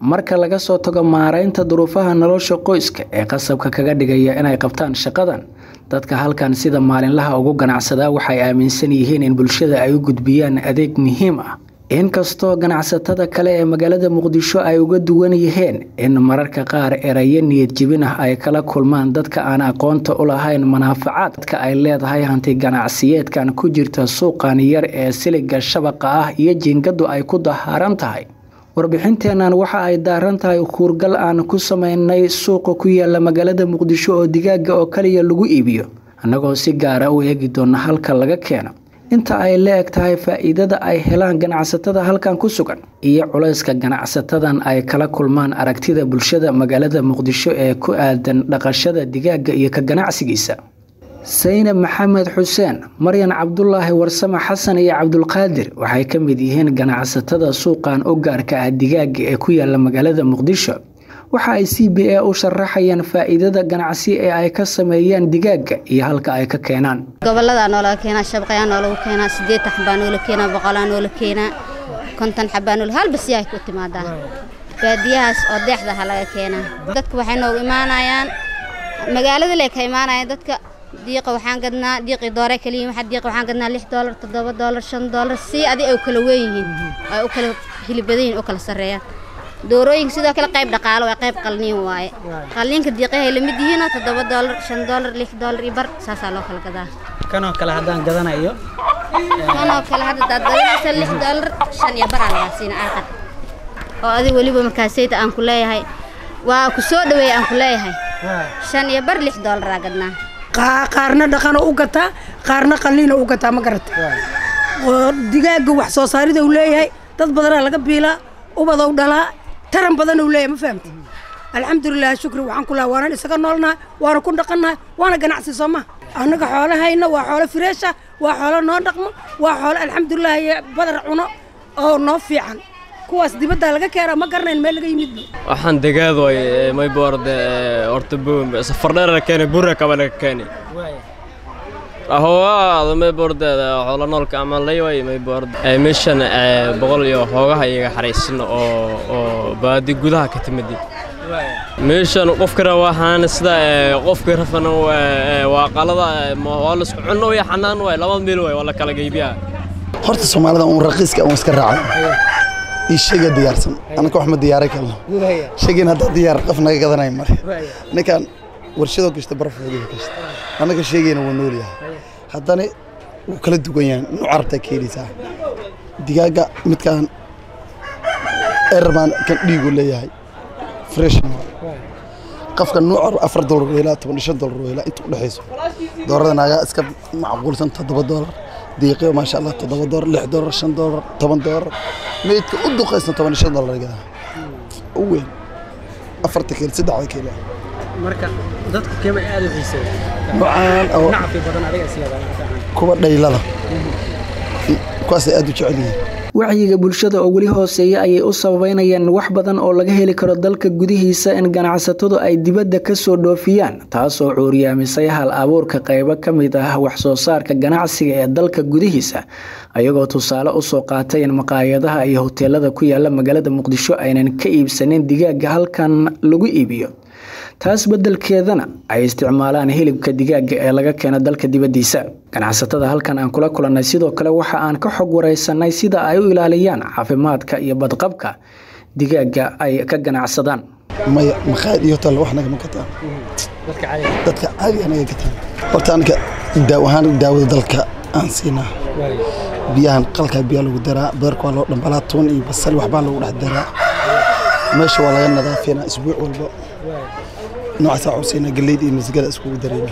marka laga soo tago maaraynta duruufaha nolosha qoyska ee qasabka kaga dhigaya inay qabtaan shaqadan dadka halkan sida maalinlaha ugu ganacsadaa waxay aaminsan yihiin in bulshada ay u gudbiyaan adeeg muhiim ah inkastoo ganacsatada kale ee magaalada muqdisho ay uga duwan yihiin in mararka qaar erayo niyad jebin ah ay kala kulmaan dadka aan aqoonta u lahayn manaafacaadka ay leedahay hanti ganacsiyeedkan ku jirta suuqan yar ee siliga shabaqa ah iyo jiingadu ay ku dahaaran tahay. Warbixinteennan waxa ay daaran tahay kuurgal aan ku sameynay suuqa ku yaalla magaalada muqdisho oo digaaga oo kaliya lagu iibiyo annagoo si gaara u eegi doona halka laga keeno inta ay la eg tahay faa-iidada ay helaan ganacsatada halkan ku sugan iyo culayska ganacsatadan ay kala kulmaan aragtida bulshada magaalada muqdisho ee ku aadan dhaqashada digaaga iyo ka ganacsigiisa. Saynab maxamed xuseen maryan cabdulaahi warsame xasan iyo cabdulqaadir waxay ka mid yihiin ganacsatada suuqan u gaarka ah digaaga ee ku yaalla magaalada muqdisho waxa ay c b a u sharaxayaan faa-iidada ganacsi ee ay ka sameeyaan digaaga iyo halka ay ka keenaan. Gobolada noolaga keenaa shabaqayaa noolagu keenaa sideed xabaa noola keenaa boqolaa noola keenaa konton xabaa noola halba siyahay ku timaadaa baadiyahaas oo deexdaha laga keenaa dadka waxay noogu imaanayaan magaalada ka imaanayaan dadka diiqa waxaan gadnaa diiqii doore kaliya waxa diiqa waxaan gadnaa lix doolar toddoba doolar shan doolar si adi ay u kala weyn yihiin ay u kala hilibadan u kala sarreeyaan doorooyinka sidoo kale qayb dhaqaalo waa qayb qalniin waaye qalniinka diiqahay la mid yihiinoo toddoba doolar shan doolar lix doolar iyo bar saasaa loo kala gadaa. Kanoo kale haddaan gadanayo kanoo kale hadda daad gadanaysa lix doolar shan iyo baraa lagaa siina aaqad oo adiga weliba markaasayta aan ku leeyahay. Waa ku soo dhaweeya aan ku leeyahay. Shan iyo bar lix doolaraa gadnaa. Qaarna dhaqano u gataa qaarna qalliina u gataa ma garata. Digaaga wax soo saarida uu leeyahay dad badanaa laga biilaa ubadow dhalaa taran badan uu leeyahay ma fahamta alxamdulilah shukri waxaan ku laha waanan isaga noolnahay waana ku dhaqannahay waana ganacsi soo maha annaga xoolahayna waa xoolo fireesha waa xoolo noo dhaqmo waa xoolo alxamdulilah badar cuno oo noo fiican. Kuwaas dibaddaa laga keenaa ma garanayn meel laga yimid. Waxaan degaad way may boorde horta safar dheer keeni burra kaba laga ahowaada may boordeeda xoolo noolka ama lay way may boorde meeshan boqol iyo hoogaha iyaga xaraysan oo oo baadi gudaha ka timidi meeshan qofkana waxaan sida qofkii rafana waa qalada waa la isku cunno iyo xanaan way laba meel way waa la kala geybiyaa horta soomaalida uun raqiiska uun iska raacay ii sheega diyaarsan. Anaka wax ma diyaaray kalno sheegin haddaa diyaar qof naga gadanaya mare ninkan warshadoo gashta barafooda gashta annaka sheegayna waa nool yahay. Haddana wuu kala duwan yahay nuuc carabtaa keenaysaa. Digaaga midkaan erman kan dhiigu leeyahay fresh qofka nuuc afar dolar weelaa toban shan dolar weelaa inta u dhexayso doorada naagaa iska macquulsan toddoba dolar diiqiyo maasha allah toddoba doolar lix doolar shan doolar toban doolar meydka u duqaysan toban shan doolar gadaa u weyn afarta kiilo saddexda kiilo marka dadku keema aad u xiiseeya nuucaan oo nacfi badan adiga isleedahay kuwa dhaylada kuwaasay aad u jecel yihiin. Wacyiga bulshada oo weli hooseeya ayay u sababeynayaan wax badan oo laga heli karo dalka gudihiisa in ganacsatadu ay dibadda ka soo dhoofiyaan taasoo cuuriyaamisay hal abuurka qaybo ka mid ah waxsoo saarka ganacsiga ee dalka gudihiisa. Ayagoo tusaale u soo qaatay in maqaayadaha iyo hoteelada ku yaalla magaalada muqdisho aynan ka iibsanin digaaga halkan lagu iibiyo taas beddelkeedana ay isticmaalaan hilibka digaaga ee laga keeno dalka dibaddiisa. Ganacsatada halkan aan kula kulannay sidoo kale waxa aan ka xog waraysanay sida ay u ilaaliyaan caafimaadka iyo badqabka digaaga ay ka ganacsadaan. Maya maqaayad iyo hotel wax nagama gataan dadka caadiga naga gataan horta anka daaw ahaan daawada dalka aan siinaa. Biyahan qalkaa biyaa lagu daraa badarka waa loo dhambalaa tuun iyo basal waxbaa lagu dhex daraa. Meesha waa laga nadaafinaa isbuuc walba noocaas waxuu siinaa galleyda iyo masgada iskugu darayna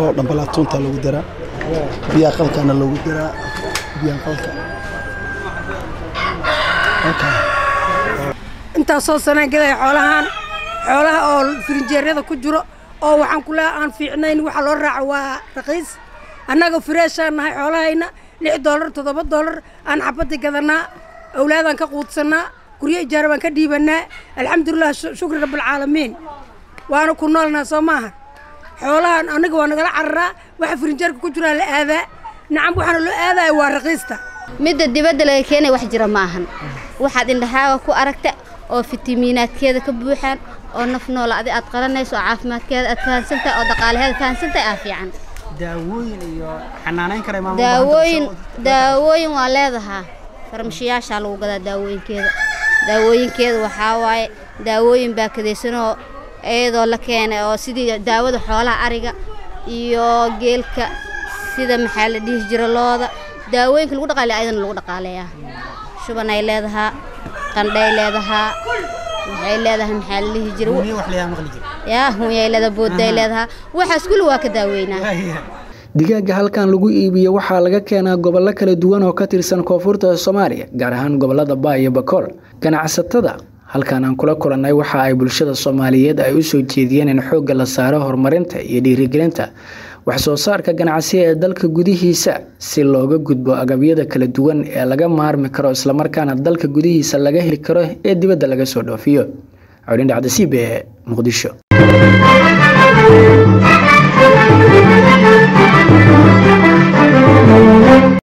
oo dhambalaa tuuntaa lagu daraa biyaha qalkaana lagu daraa biyaha qalka intaasoo sanaan gadaya xoolahaan xoolaha oo firinjeeryada ku jiro oo waxaan ku leeha aan fiicnayn waxa loo raaco waa raqiis. Annaga fireeshaan nahay xoolahayna lix doolar toddoba doolar aan xabadda gadanaa awlaadaan ka quudsannaa guryo ijaara baan ka dhiibannaa alxamdulilah shukri rabbilcaalamiin waana ku noolnaa soo maaha? Xoolahan annaga waa nagala cararaa waxa firinjeerka ku jiraa la aadaa. Nacam waxaana loo aadaya waa raqiista. Midda dibadda laga keenay wax jira ma ahan. Waxaad indhahaaga ku aragta oo fitamiinaadkeeda ka buuxaan oo naf noola adi aad qalanayso oo caafimaadkeeda aad fahansantahay oo dhaqaalaheeda fahansantahay aa fiican. Daawooyin iyo xanaanayn kara maamul daawooyin daawooyin waa leedahaa farmashiyaashaa lagu gadaa daawooyinkeeda. Daawooyinkeeda waxaa waaye daawooyin baakadaysanoo iyadoo la keenay oo sidii daawada xoolaha ariga iyo geelka sida maxaa la dhihi jira looda. Daawooyinka lagu dhaqaaleya ayadana lagu dhaqaaleeyaa shuban ay leedahaa qandhay leedahaa waxay leedahay maxaa la dhihi jira? Yaa hunyay leedaha boodday leedahaa waxaas kulli waa ka daaweynaa digaaga halkan lagu iibiyo waxaa laga keenaa gobollo kala duwan oo ka tirsan koonfurta soomaaliya gaar ahaan gobollada baa iyo bakool. Ganacsatada halkan aan kula kulannay waxa ay bulshada soomaaliyeed ay u soo jeediyeen in xoogga la saaro horumarinta iyo dhiirigelinta wax soo saarka ganacsi ee dalka gudihiisa si looga gudbo agabyada kala duwan ee laga maarmi karo islamarkaana dalka gudihiisa laga heli karo ee dibadda laga soo dhoofiyo. Cawdhin muqdisho.